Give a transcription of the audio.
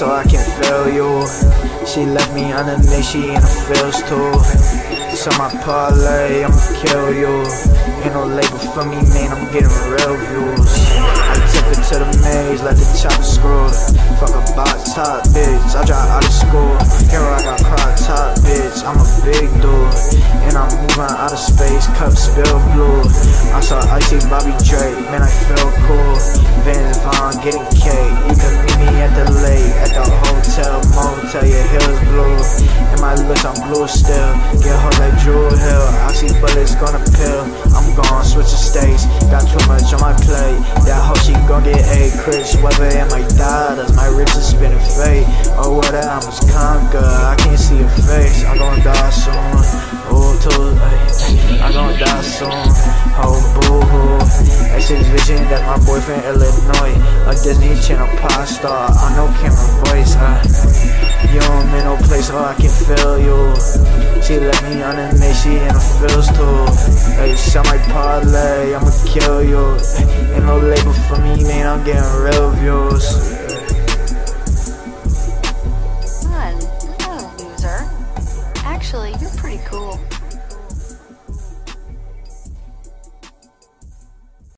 so I can feel you. She left me underneath, she in the feels too. So my parlay, I'ma kill you. Ain't no label for me, man, I'm getting real views. I took it to the maze, let the chopper screw. Fuck a box top, bitch. I drop out of school. Here I got crop top, bitch. I'm a big dude. And I'm moving out of space, cup spill blue. I saw Icy Bobby Drake, man, I feel cool. Vince Vaughn getting my lips, I'm blue still. Get her like Drew Hill. I see bullets gonna pill. I'm gone, switch the states. Got too much on my plate. That hoe, she gon' get a Chris Webber and my daughters. My ribs is spinning fate. Oh, what I must conquer. I can't see your face. I'm gonna die soon. Oh, too, ay, I gonna die soon. Oh, boo hoo. That's his vision. that my boyfriend, Illinois. A Disney Channel pop star. I know Cameron Boyce so I can feel you. She let me on a me, she in a feels too. Hey, shot my parlay, I'ma kill you. Ain't no label for me, man, I'm getting real views. Loser. Actually, you're pretty cool.